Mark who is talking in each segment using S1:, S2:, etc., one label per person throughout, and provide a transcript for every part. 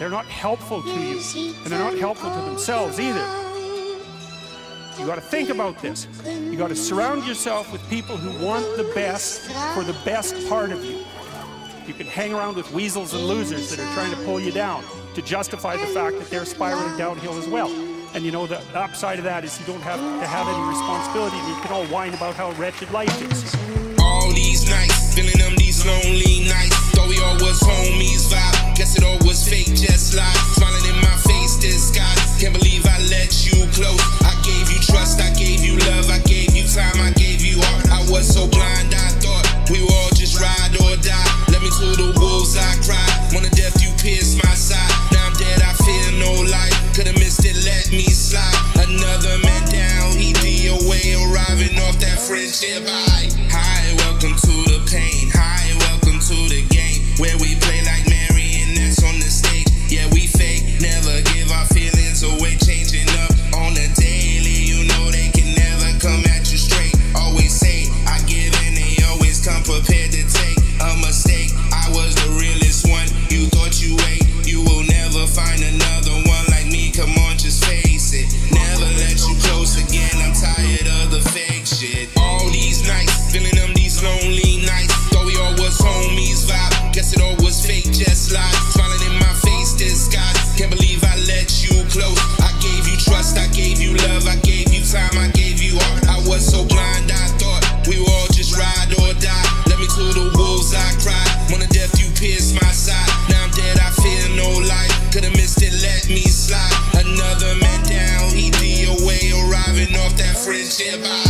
S1: They're not helpful to you, and they're not helpful to themselves either. You got to think about this. You got to surround yourself with people who want the best for the best part of you. You can hang around with weasels and losers that are trying to pull you down to justify the fact that they're spiraling downhill as well. And you know, the upside of that is you don't have to have any responsibility and you can all whine about how wretched life is.
S2: All these nights, them these lonely nights, though we all was stand by. shit by.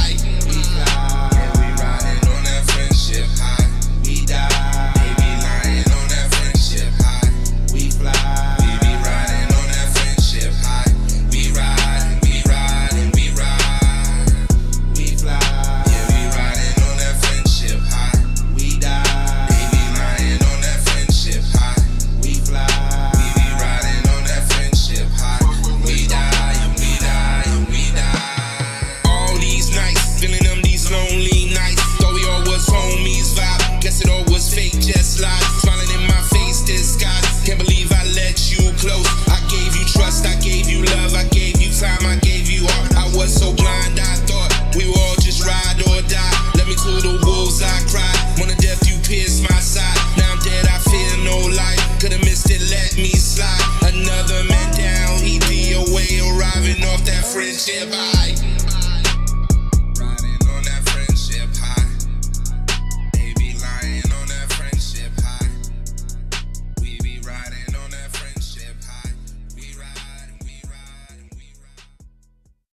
S2: friends nearby.